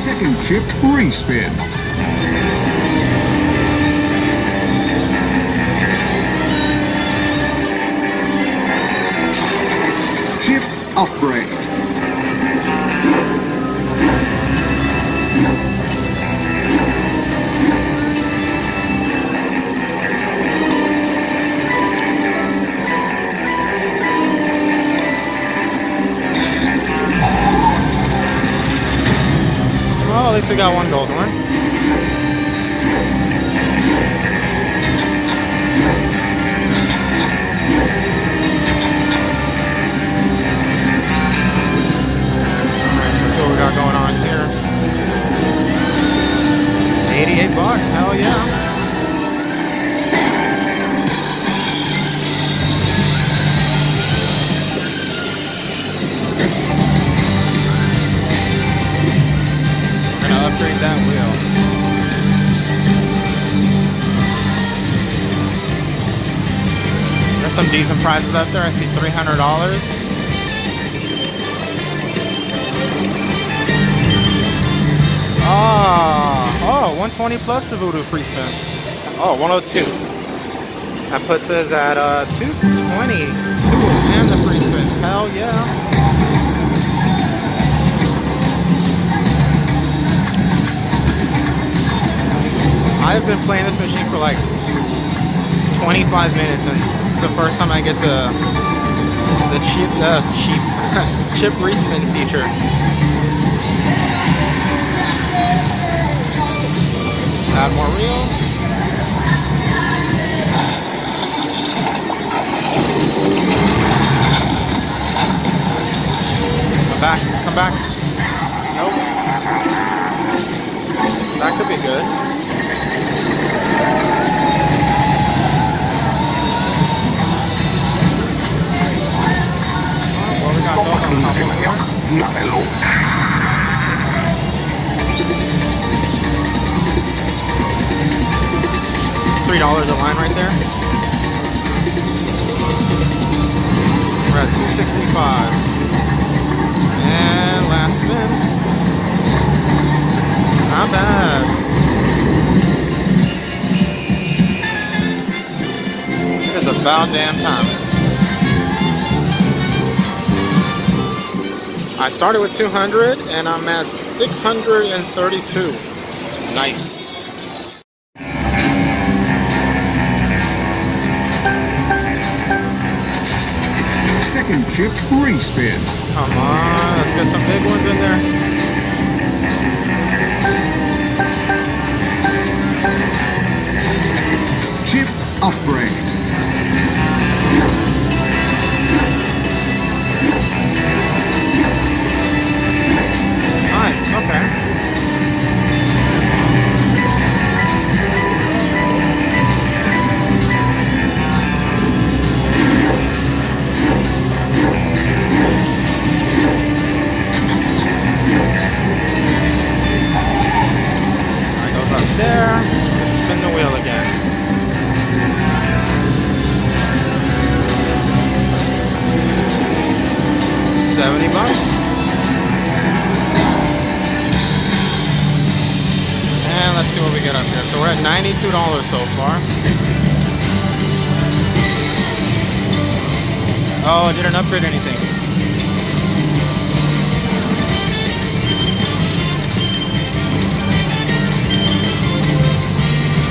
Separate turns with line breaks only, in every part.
Second chip respin. Chip upgrade.
Least we got one gold one. Some decent prizes up there. I see $300. Ah, oh, 120 plus the Voodoo free spin. Oh, 102. That puts us at uh, 222 and the free spins. Hell yeah. I've been playing this machine for like 25 minutes, and the first time I get the the cheap uh, cheap chip respin feature. Add more reels. Of here. Three dollars a line right there. We're at 265. And last spin. Not bad. It's about damn time. I started with 200 and I'm at 632. Nice.
Second chip respin.
Come on, let's get some big ones in there.
Chip upgrade.
Here. So we're at ninety-two dollars so far. Oh, I didn't upgrade anything.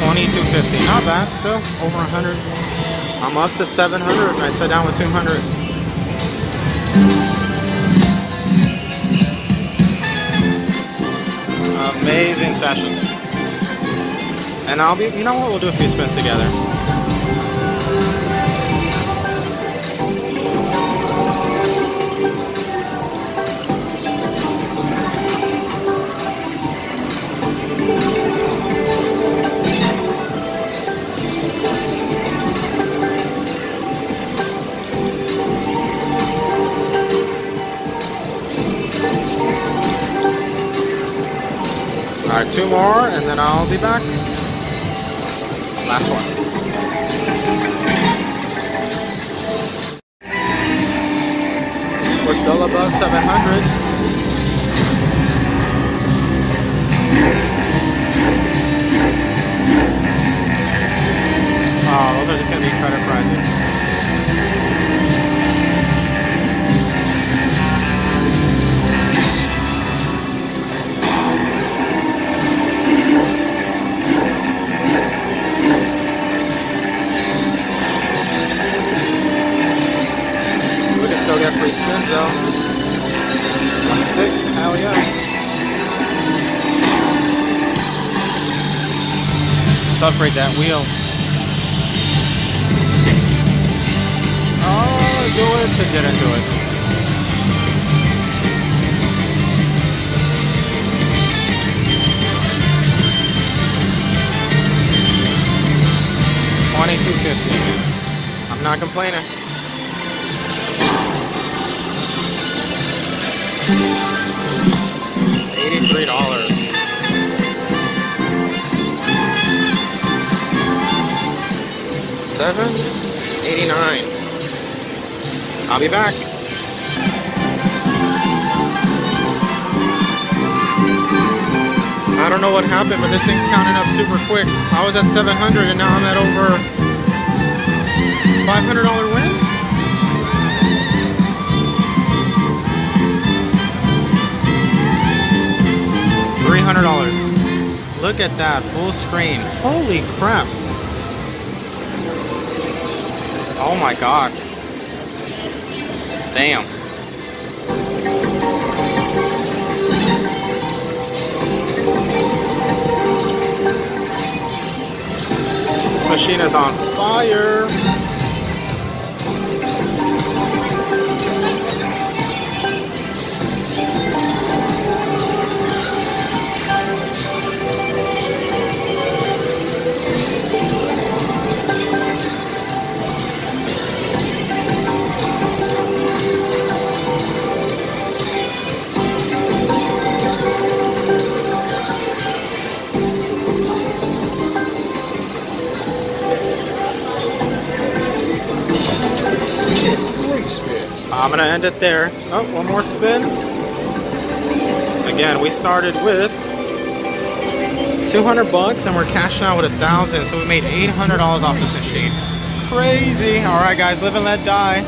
Twenty-two fifty, not bad. Still over a hundred. I'm up to seven hundred. and I sat down with two hundred. Amazing session. And I'll be, you know what, we'll do a few spins together. All right, two more, and then I'll be back. Last one. We're still above 700. Let's upgrade that wheel. Oh, do it to get into it. Twenty-two fifty. I'm not complaining. 87? 89. I'll be back. I don't know what happened, but this thing's counting up super quick. I was at 700 and now I'm at over $500 win? $300. Look at that, full screen. Holy crap. Oh my god. Damn. This machine is on fire. I'm gonna end it there. Oh, one more spin. Again, we started with 200 bucks and we're cashing out with a thousand, so we made $800 off this machine. Crazy. All right, guys, live and let die.